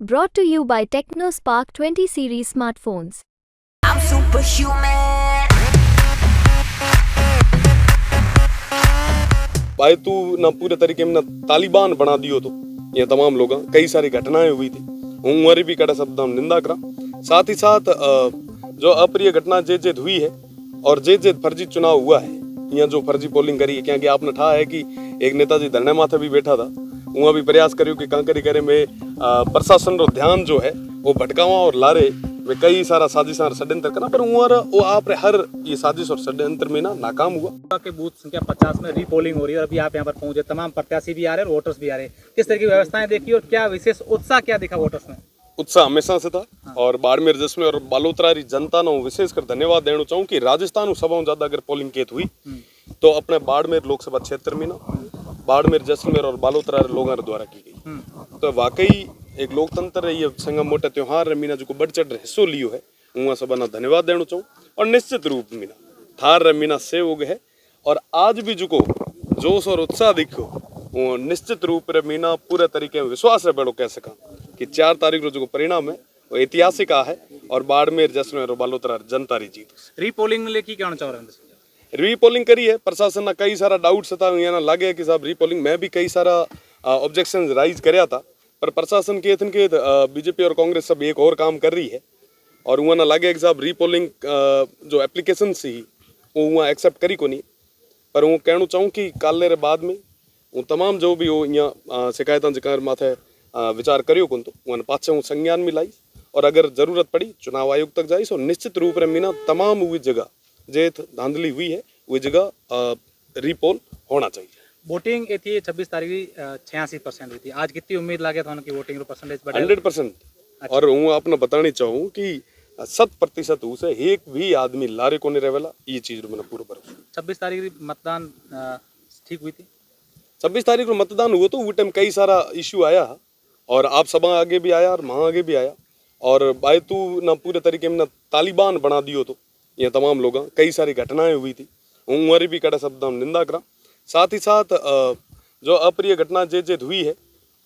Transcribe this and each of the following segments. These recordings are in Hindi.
Brought to you by TechnoSpark 20 series smartphones. I'm superhuman. भाई तू ना पूरे तरीके में ना तालिबान बना दियो तो ये तमाम लोग कई सारी घटनाएँ हुई थी उम्र भी कड़ा शब्द हम निंदा करा साथ ही साथ जो अप्रिय घटना जे जे हुई है और जे जे फर्जी चुनाव हुआ है यहाँ जो फर्जी पोलिंग करी है क्योंकि आपने ठा है कि एक नेताजी धरने माथे भी बैठा था वहाँ भी प्रयास करियो कि कांकरी करे में प्रशासन रो ध्यान जो है वो भटकावा और लारे वे कई सारा साजिश और षड्यंत्र करना पर वहाँ वो आप हर ये साजिश और षड्यंत्र में ना नाकाम हुआ। के बूथ संख्या 50 में रीपोलिंग हो रही है और अभी आप यहाँ पर पहुँचे तमाम प्रत्याशी भी आ रहे हैं और वोटर्स भी आ रहे हैं। किस तरह की व्यवस्थाएँ देखी और क्या विशेष उत्साह क्या दिखा वोटर्स में? उत्साह हमेशा से था और बाड़मेर जिसमें और बालोतरा री जनता ने विशेष कर धन्यवाद देना चाहूँ कि राजस्थान सभाओं ज़्यादा अगर पोलिंग केत हुई तो अपने बाड़मेर लोकसभा क्षेत्र में ना बाड़मेर जैसलमेर और बालोतरा लोगों द्वारा की गई। तो वाकई एक लोकतंत्र रे ये संगम मोटे त्योहार रे मीना जो बढ़ चढ़ हिस्सो लियो है वहाँ सब ना धन्यवाद देना चाहूँ और निश्चित रूप मीना थार रे मीना सहयोग है और आज भी जुको जोश और उत्साह दिखो वो निश्चित रूप रे मीना पूरे तरीके में विश्वास रे बेड़ो कह सका कि चार तारीख रो जो परिणाम है वो ऐतिहासिक आ है और बाड़मेर जैसलमेर और बालोतरा जनता री जीत। रीपोलिंग लेके क्या चाह रहे हैं? रीपोलिंग करी है। प्रशासन ना कई सारा डाउट्स था, यहाँ लगे कि साहब रीपोलिंग मैं भी कई सारा ऑब्जेक्शन राइज करया था। पर प्रशासन के थन के बीजेपी और कांग्रेस सब एक और काम कर रही है। और वहाँ लगे कि साहब रीपोलिंग जो एप्लीकेशन सी वो वहाँ एक्सेप्ट करी को नहीं पर वो कहना चाहूँ कि काले रे बाद में वो तमाम जो भी वो यहाँ शिकायत माथे विचार करियो कोन तो। वन पाछे हूँ संज्ञान में लाई और अगर ज़रूरत पड़ी, चुनाव आयोग तक जाइस और निश्चित रूप रे मीना तमाम हुई जगह जे धांधली हुई है वही जगह रिपोल होना चाहिए वोटिंग ये थी छब्बीस तारीख छियासी परसेंट हुई थी आज कितनी उम्मीद लगे था उनकी वोटिंग परसेंटेज हंड्रेड परसेंट और हूँ आपने बतानी चाहूँ कि शत प्रतिशत उसे एक भी आदमी लारे को नहीं रहेला ये चीज़ मैंने पूरा भरोसा छब्बीस तारीख की मतदान ठीक हुई थी छब्बीस तारीख को मतदान हुआ तो वो टाइम कई सारा इश्यू आया और आप सभा आगे भी आया और वहाँ आगे भी आया और भाई तू ना पूरे तरीके में ना तालिबान बना दियो तो ये तमाम लोग कई सारी घटनाएँ हुई थी। उम्र भी कड़ा शब्द हम निंदा करा। साथ ही साथ जो अप्रिय घटना जे जेद हुई है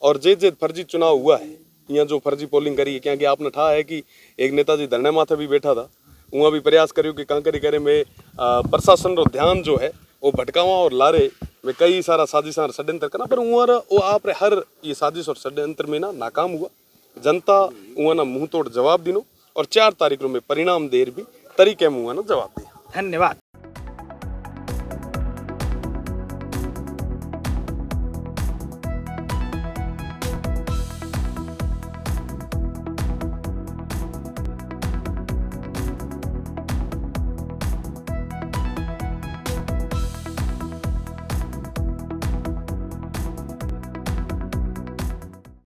और जे जेद फर्जी चुनाव हुआ है यहाँ जो फर्जी पोलिंग करी है, क्योंकि आपने ठा है कि एक नेताजी धरने माथे भी बैठा था। वहाँ भी प्रयास करियो कि कांकरी करे में प्रशासन रो ध्यान जो है, वो भटकावा और लारे में कई सारा साजिश और षड्यंत्र करना पर वहाँ वो आप हर ये साजिश और षड्यंत्र में ना नाकाम हुआ। जनता वहाँ ना मुँह तोड़ जवाब दिनो और चार तारीख में परिणाम देर भी तरीके मुँह जवाब दिया। धन्यवाद।